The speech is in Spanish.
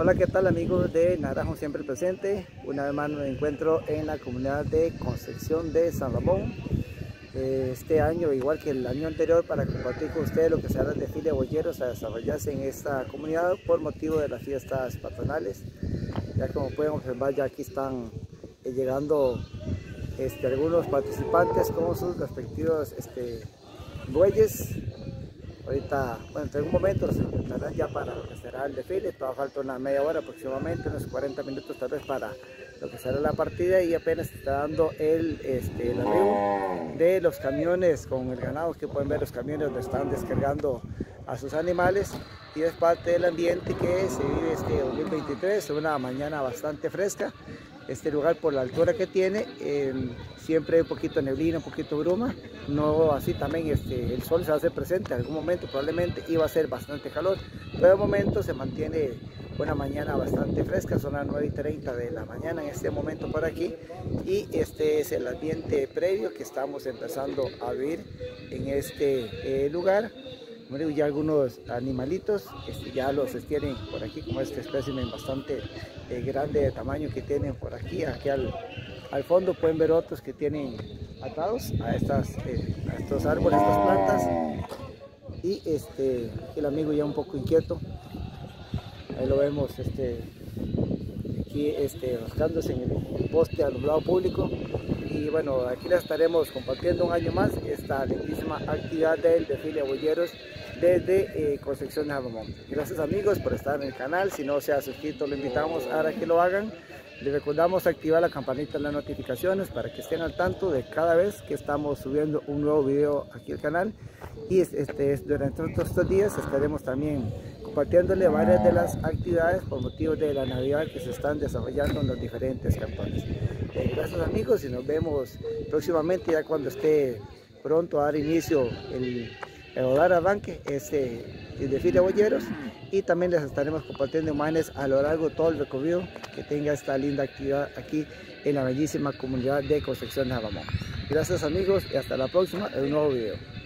Hola, ¿qué tal amigos de Naranjo Siempre Presente? Una vez más me encuentro en la comunidad de Concepción de San Ramón. Eh, este año, igual que el año anterior, para compartir con ustedes lo que será el desfile de bolleros a desarrollarse en esta comunidad por motivo de las fiestas patronales. Ya como pueden observar, ya aquí están eh, llegando este, algunos participantes con sus respectivos este, bueyes Ahorita, bueno, en algún momento los enfrentarán ya para lo que será el desfile, todavía falta una media hora aproximadamente, unos 40 minutos tal vez para lo que será la partida. Y apenas está dando el, este, el arribo de los camiones con el ganado, que pueden ver los camiones donde están descargando a sus animales. Y es parte del ambiente que se vive este 2023, una mañana bastante fresca este lugar por la altura que tiene, eh, siempre un poquito neblina, un poquito bruma, no así también este, el sol se va presente en algún momento probablemente iba a ser bastante calor, pero de momento se mantiene una mañana bastante fresca, son las 9 y 30 de la mañana en este momento por aquí y este es el ambiente previo que estamos empezando a vivir en este eh, lugar ya algunos animalitos este, ya los tienen por aquí como este espécimen bastante eh, grande de tamaño que tienen por aquí aquí al, al, fondo pueden ver otros que tienen atados a, estas, eh, a estos árboles, estas plantas. Y este el amigo ya un poco inquieto. Ahí lo vemos este aquí este en el poste alumbrado público y bueno, aquí les estaremos compartiendo un año más esta lindísima actividad del desfile de bolleros desde eh, Concepción de. Gracias amigos por estar en el canal, si no se ha suscrito lo invitamos a que lo hagan. Les recordamos activar la campanita de las notificaciones para que estén al tanto de cada vez que estamos subiendo un nuevo video aquí al canal. Y este, durante estos días estaremos también compartiéndole varias de las actividades por motivo de la Navidad que se están desarrollando en los diferentes cantones. Eh, gracias amigos y nos vemos próximamente ya cuando esté pronto a dar inicio el, el dar arranque este el desfile de bolleros y también les estaremos compartiendo imágenes a lo largo de todo el recorrido que tenga esta linda actividad aquí en la bellísima comunidad de Concepción de Ramón. Gracias amigos y hasta la próxima en un nuevo video.